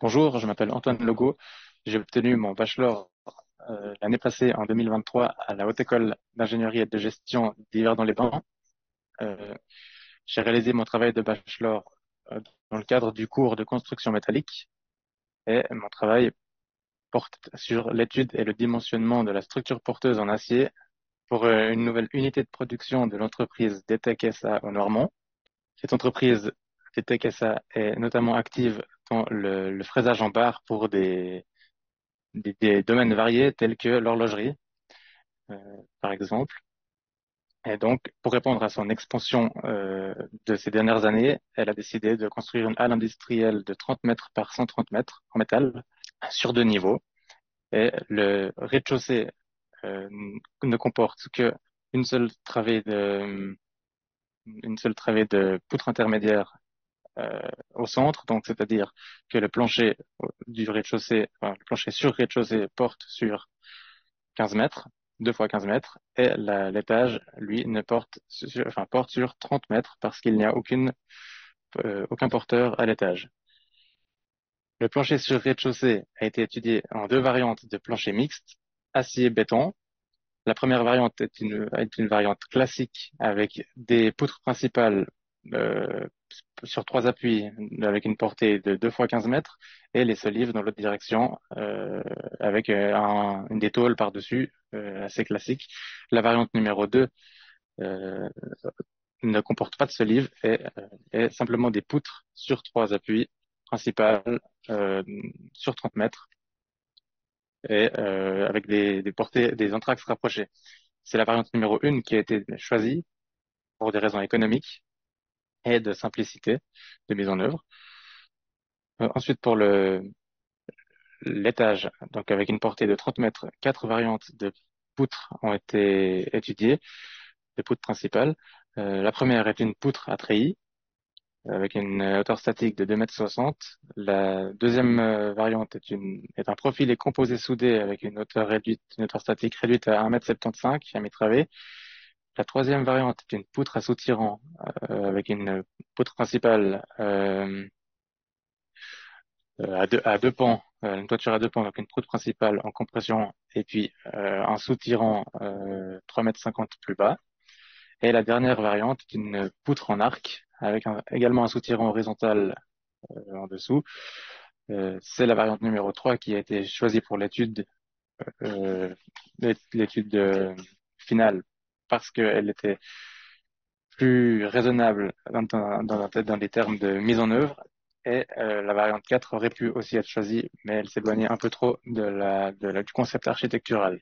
Bonjour, je m'appelle Antoine Logo. J'ai obtenu mon bachelor euh, l'année passée, en 2023, à la Haute École d'ingénierie et de gestion d'hiver dans les bains. Euh, j'ai réalisé mon travail de bachelor euh, dans le cadre du cours de construction métallique et mon travail porte sur l'étude et le dimensionnement de la structure porteuse en acier pour euh, une nouvelle unité de production de l'entreprise DTEC au Normand. Cette entreprise DTEC est notamment active le, fraisage en barre pour des, domaines variés tels que l'horlogerie, euh, par exemple. Et donc, pour répondre à son expansion euh, de ces dernières années, elle a décidé de construire une halle industrielle de 30 mètres par 130 mètres en métal sur deux niveaux. Et le rez-de-chaussée euh, ne comporte que une seule travée de une seule travée de poutre intermédiaire au centre, donc c'est-à-dire que le plancher du rez-de-chaussée, enfin, le plancher sur rez-de-chaussée porte sur 15 mètres, 2 fois 15 mètres, et l'étage, lui, ne porte sur, enfin, porte sur 30 mètres parce qu'il n'y a aucune, euh, aucun porteur à l'étage. Le plancher sur rez-de-chaussée a été étudié en deux variantes de plancher mixte, acier-béton. La première variante est une, est une variante classique avec des poutres principales euh, sur trois appuis avec une portée de 2 fois 15 mètres et les solives dans l'autre direction euh, avec euh, un, une des tôles par-dessus, euh, assez classique. La variante numéro 2 euh, ne comporte pas de solives et est simplement des poutres sur trois appuis principales sur 30 mètres et avec des, des portées, des entraxes rapprochés. C'est la variante numéro 1 qui a été choisie pour des raisons économiques et de simplicité de mise en œuvre. Euh, ensuite, pour le l'étage, donc avec une portée de 30 mètres, quatre variantes de poutres ont été étudiées, les poutres principales. Euh, la première est une poutre à treillis, avec une hauteur statique de 2 mètres 60. La deuxième euh, variante est, une, est un profil et composé soudé avec une hauteur réduite, une hauteur statique réduite à 1 mètre 75 à la troisième variante est une poutre à soutirant euh, avec une poutre principale euh, à, deux, à deux pans, euh, une toiture à deux pans, donc une poutre principale en compression et puis un soutirant 3 mètres 50 plus bas. Et la dernière variante est une poutre en arc avec également un soutirant horizontal en dessous. C'est la variante numéro 3 qui a été choisie pour l'étude l'étude finale parce qu'elle était plus raisonnable dans, dans, les termes de mise en œuvre. Et euh, la variante 4 aurait pu aussi être choisie, mais elle s'éloignait un peu trop de la, du concept architectural.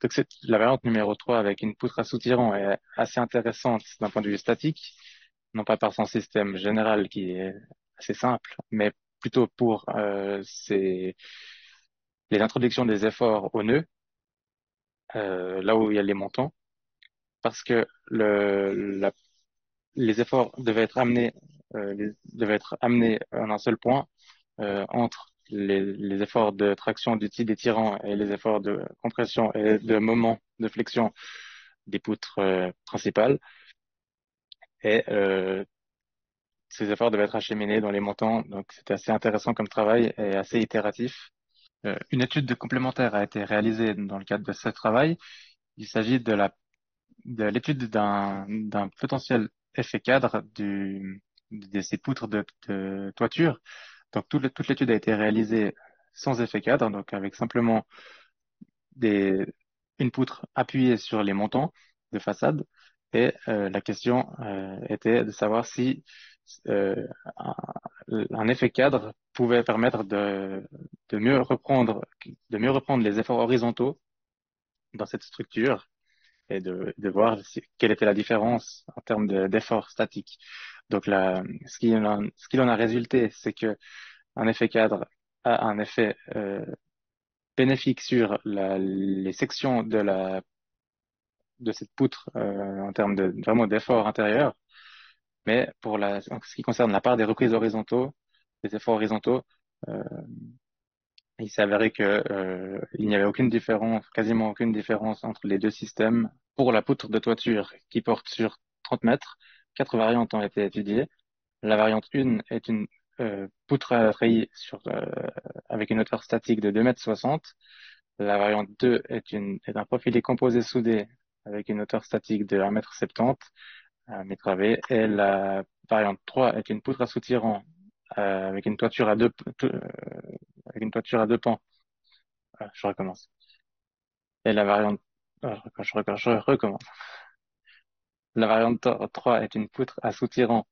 Donc c'est la variante numéro 3 avec une poutre à soutirant est assez intéressante d'un point de vue statique, non pas par son système général qui est assez simple, mais plutôt pour euh, les introductions des efforts au nœud là où il y a les montants, parce que les efforts devaient être amenés, euh, devaient être amenés en un seul point euh, entre les, efforts de traction du des tirants et les efforts de compression et de moment de flexion des poutres euh, principales. Et euh, ces efforts devaient être acheminés dans les montants, donc c'était assez intéressant comme travail et assez itératif. Euh, une étude de complémentaire a été réalisée dans le cadre de ce travail. Il s'agit de la de l'étude d'un potentiel effet cadre du, de ces poutres de, de toiture. Donc toute l'étude a été réalisée sans effet cadre, donc avec simplement des, une poutre appuyée sur les montants de façade. Et euh, la question euh, était de savoir si euh, un, effet cadre pouvait permettre de, de, mieux reprendre, de mieux reprendre les efforts horizontaux dans cette structure et de, de voir quelle était la différence en termes d'efforts statiques. Donc ce qui en, qu'il en a résulté, c'est que un effet cadre a un effet euh, bénéfique sur la, les sections de la de cette poutre euh, en termes de vraiment d'efforts intérieurs mais pour la, en ce qui concerne la part des reprises horizontaux, des efforts horizontaux, euh, il s'est avéré que euh, il n'y avait aucune différence, quasiment aucune différence entre les deux systèmes. Pour la poutre de toiture qui porte sur 30 mètres, quatre variantes ont été étudiées. La variante 1 est une euh, poutre à treillis sur, euh, avec une hauteur statique de 2,60 m. La variante 2 est, une, est un profilé composé soudé avec une hauteur statique de 1,70 m Et la variante 3 est une poutre à soutirant euh, avec une toiture à deux, euh, avec une toiture à deux pans. Ah, je recommence. Et la variante, ah, je, recommence, je recommence. La variante 3 est une poutre à soutirant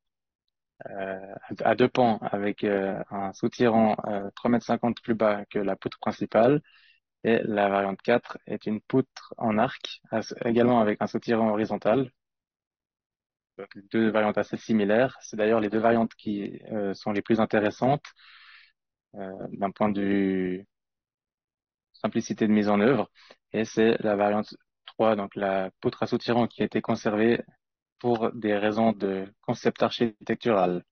euh, à deux pans avec euh, un soutirant euh, 3,50 m plus bas que la poutre principale. Et la variante 4 est une poutre en arc, également avec un soutirant horizontal. Deux variantes assez similaires. C'est d'ailleurs les deux variantes qui euh, sont les plus intéressantes d'un point de vue simplicité de mise en œuvre. Et c'est la variante 3, donc la poutre à soutirant qui a été conservée pour des raisons de concept architectural.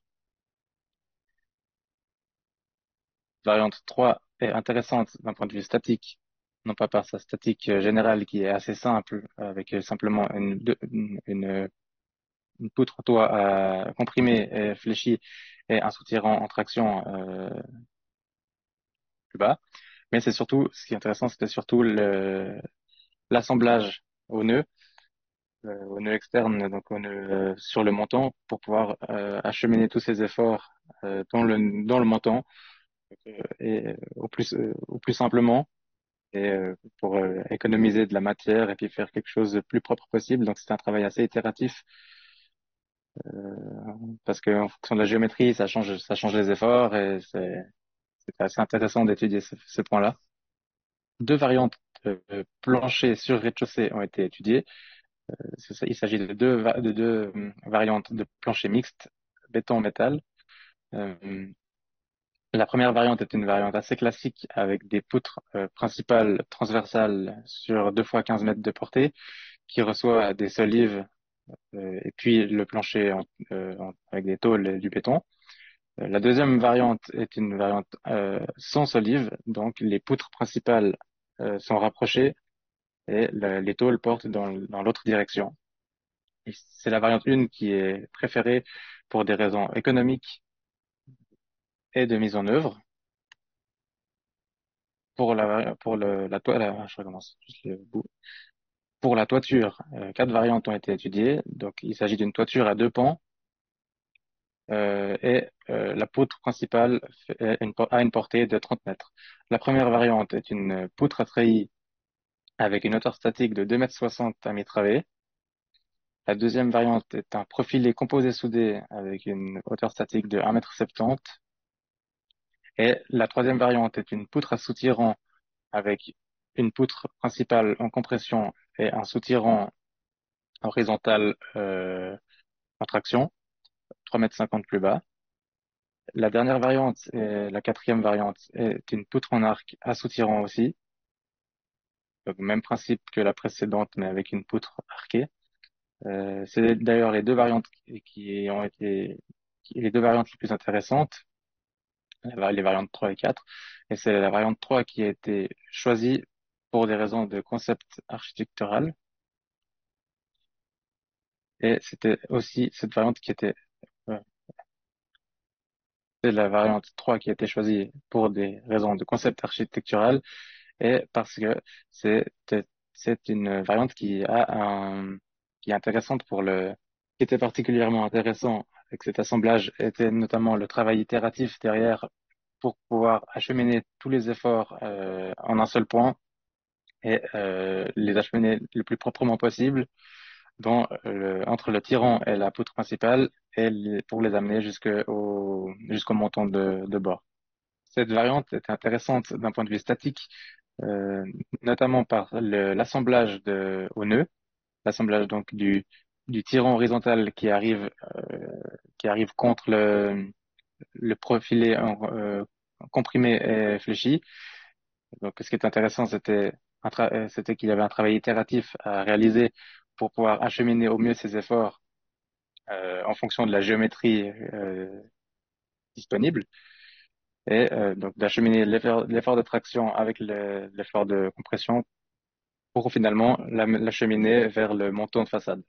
Variante 3 est intéressante d'un point de vue statique, non pas par sa statique générale qui est assez simple, avec simplement une, une poutre toit à comprimer et fléchie et un soutirant en traction euh, plus bas. Mais c'est surtout, ce qui est intéressant, c'était surtout l'assemblage au nœud euh, au nœud externe, donc au nœud euh, sur le montant, pour pouvoir euh, acheminer tous ces efforts dans le dans le montant et au plus au plus simplement et pour économiser de la matière et puis faire quelque chose de plus propre possible. Donc c'est un travail assez itératif parce qu'en fonction de la géométrie, ça change ça change les efforts et c'est assez intéressant d'étudier ce, ce point-là. Deux variantes de plancher sur rez-de-chaussée ont été étudiées. Il s'agit de deux, de deux hum, variantes de plancher mixte, béton-métal. Euh, la première variante est une variante assez classique avec des poutres euh, principales transversales sur 2 fois 15 mètres de portée qui reçoit des solives euh, et puis le plancher avec des tôles et du béton. La deuxième variante est une variante sans solives, donc les poutres principales sont rapprochées et les tôles portent dans, l'autre direction. C'est la variante 1 qui est préférée pour des raisons économiques et de mise en œuvre. Pour la, la, toile, je recommence juste le bout. Pour la toiture, euh, quatre variantes ont été étudiées. Donc, il s'agit d'une toiture à deux pans euh, et euh, la poutre principale a une portée de 30 mètres. La première variante est une poutre à treillis avec une hauteur statique de 2,60 m à mi-travée. La deuxième variante est un profilé composé soudé avec une hauteur statique de 1,70 m. Et la troisième variante est une poutre à soutirant avec une poutre principale en compression et un soutirant horizontal euh, en traction, 3,50 m plus bas. La dernière variante, la quatrième variante, est une poutre en arc à soutirant aussi, même principe que la précédente, mais avec une poutre arquée. Euh, c'est d'ailleurs les deux variantes qui ont été les deux variantes les plus intéressantes, les variantes 3 et 4. Et c'est la variante 3 qui a été choisie pour des raisons de concept architectural. Et c'était aussi cette variante qui était c'est la variante 3 qui a été choisie pour des raisons de concept architectural et parce que c'est c'est une variante qui a un qui est intéressante pour le qui était particulièrement intéressant avec cet assemblage était notamment le travail itératif derrière pour pouvoir acheminer tous les efforts euh, en un seul point et euh, les acheminer le plus proprement possible dans le, entre le tirant et la poutre principale et pour les amener jusqu'au jusqu'au montant de, de bord. Cette variante est intéressante d'un point de vue statique euh, notamment par l'assemblage au nœud, l'assemblage donc du du horizontal qui arrive euh, qui arrive contre le le profilé euh, comprimé et fléchi. Donc, ce qui est intéressant, c'était c'était qu'il y avait un travail itératif à réaliser pour pouvoir acheminer au mieux ses efforts en fonction de la géométrie disponible et euh, donc d'acheminer l'effort de traction avec l'effort de compression pour finalement l'acheminer vers le montant de façade.